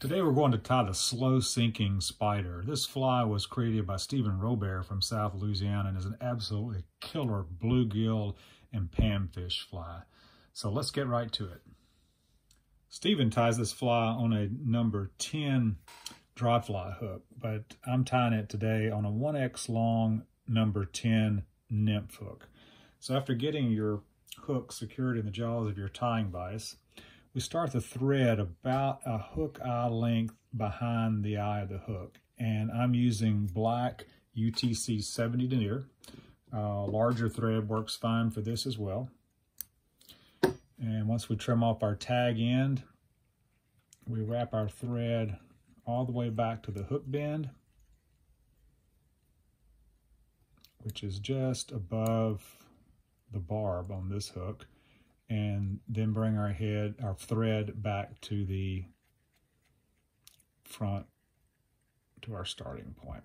Today we're going to tie the slow sinking spider. This fly was created by Stephen Robert from South Louisiana and is an absolutely killer bluegill and panfish fly. So let's get right to it. Stephen ties this fly on a number 10 dry fly hook, but I'm tying it today on a 1X long number 10 nymph hook. So after getting your hook secured in the jaws of your tying vise, we start the thread about a hook eye length behind the eye of the hook. And I'm using black UTC 70 denier. Uh, larger thread works fine for this as well. And once we trim off our tag end, we wrap our thread all the way back to the hook bend, which is just above the barb on this hook and then bring our head, our thread back to the front to our starting point.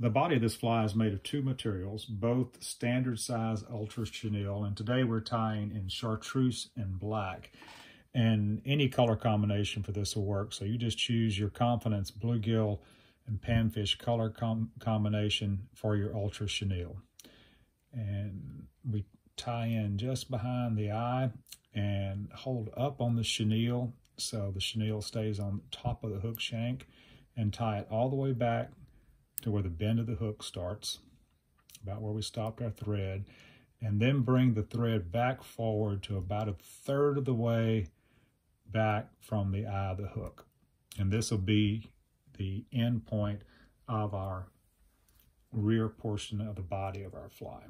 The body of this fly is made of two materials, both standard size ultra chenille, and today we're tying in chartreuse and black. And any color combination for this will work, so you just choose your confidence bluegill and panfish color com combination for your ultra chenille. And we tie in just behind the eye and hold up on the chenille so the chenille stays on top of the hook shank and tie it all the way back to where the bend of the hook starts, about where we stopped our thread, and then bring the thread back forward to about a third of the way back from the eye of the hook. And this will be the end point of our rear portion of the body of our fly.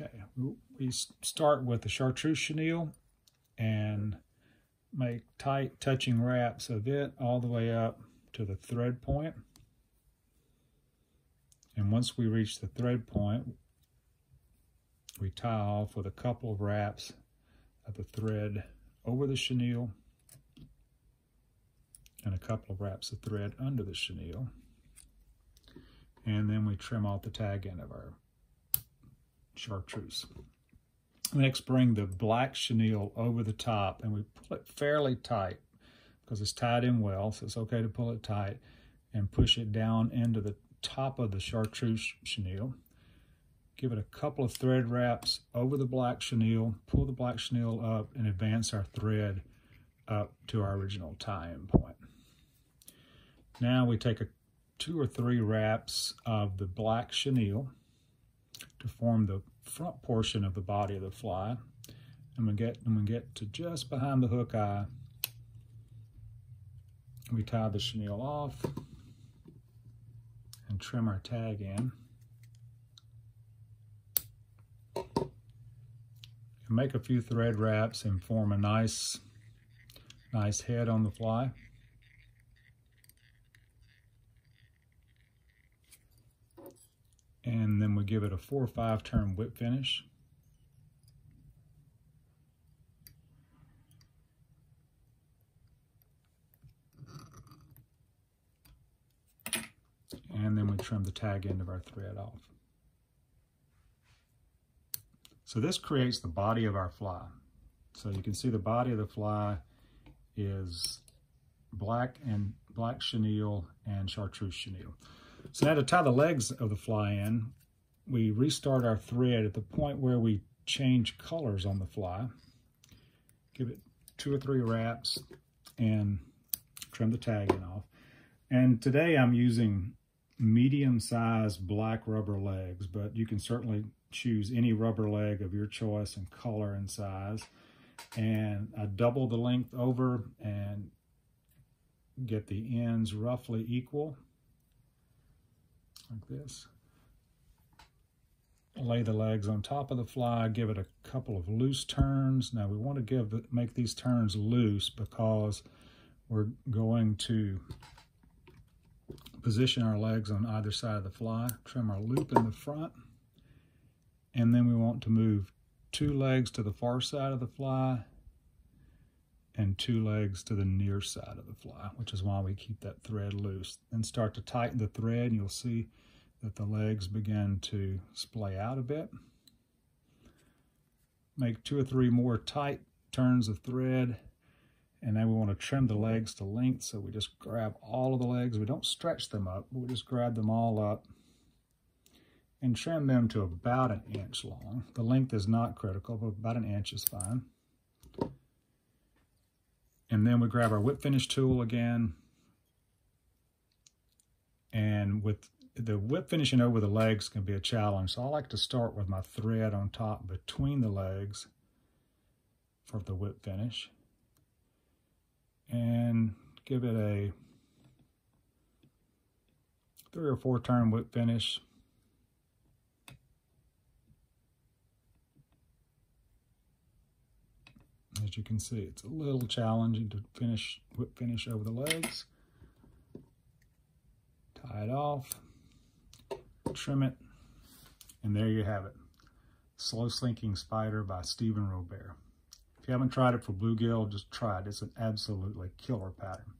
Okay, we start with the chartreuse chenille and make tight touching wraps of it all the way up to the thread point. And once we reach the thread point, we tie off with a couple of wraps of the thread over the chenille and a couple of wraps of thread under the chenille. And then we trim off the tag end of our chartreuse. Next, bring the black chenille over the top and we pull it fairly tight because it's tied in well, so it's okay to pull it tight and push it down into the top of the chartreuse chenille. Give it a couple of thread wraps over the black chenille, pull the black chenille up and advance our thread up to our original tie-in point. Now we take a two or three wraps of the black chenille to form the front portion of the body of the fly. And we get, when we get to just behind the hook eye, we tie the chenille off and trim our tag in. And make a few thread wraps and form a nice, nice head on the fly. We give it a four or five turn whip finish. And then we trim the tag end of our thread off. So this creates the body of our fly. So you can see the body of the fly is black and black chenille and chartreuse chenille. So now to tie the legs of the fly in, we restart our thread at the point where we change colors on the fly. Give it two or three wraps and trim the tagging off. And today I'm using medium-sized black rubber legs, but you can certainly choose any rubber leg of your choice and color and size. And I double the length over and get the ends roughly equal like this. Lay the legs on top of the fly, give it a couple of loose turns. Now we want to give make these turns loose because we're going to position our legs on either side of the fly, trim our loop in the front, and then we want to move two legs to the far side of the fly and two legs to the near side of the fly, which is why we keep that thread loose. Then start to tighten the thread, and you'll see that the legs begin to splay out a bit. Make two or three more tight turns of thread, And then we want to trim the legs to length, so we just grab all of the legs. We don't stretch them up, we just grab them all up and trim them to about an inch long. The length is not critical, but about an inch is fine. And then we grab our whip finish tool again. And with the whip finishing over the legs can be a challenge. So I like to start with my thread on top between the legs for the whip finish. And give it a three or four turn whip finish. As you can see, it's a little challenging to finish whip finish over the legs. It off, trim it, and there you have it. Slow Slinking Spider by Stephen Robert. If you haven't tried it for bluegill, just try it. It's an absolutely killer pattern.